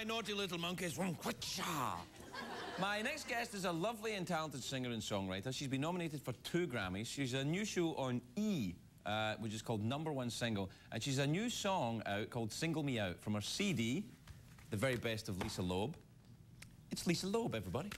my naughty little monkeys. My next guest is a lovely and talented singer and songwriter. She's been nominated for two Grammys. She's a new show on E, uh, which is called Number One Single. And she's a new song out called Single Me Out from her CD, The Very Best of Lisa Loeb. It's Lisa Loeb, everybody.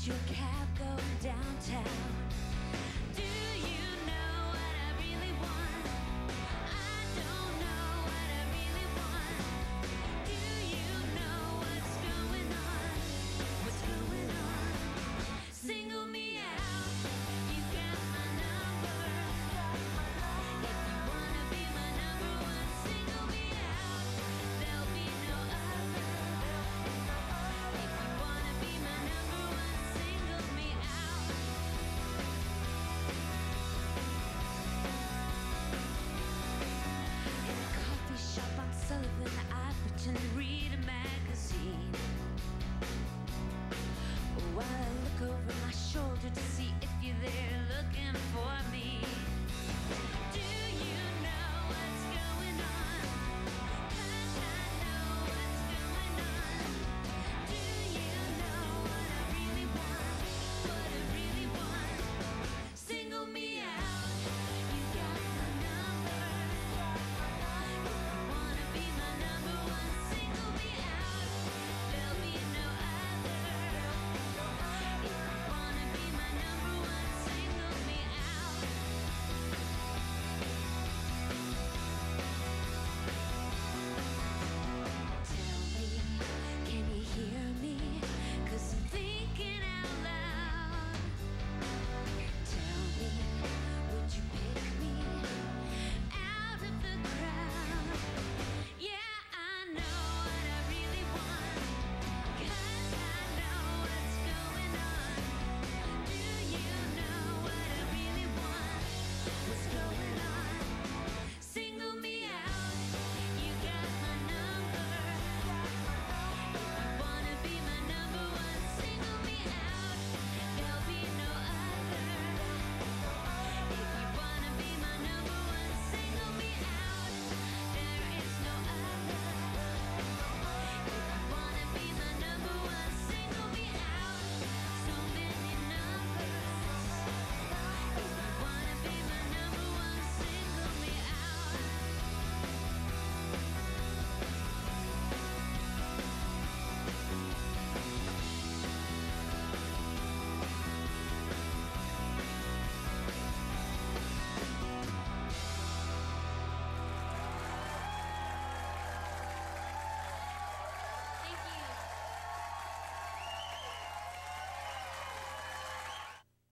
Sullivan, I pretend to read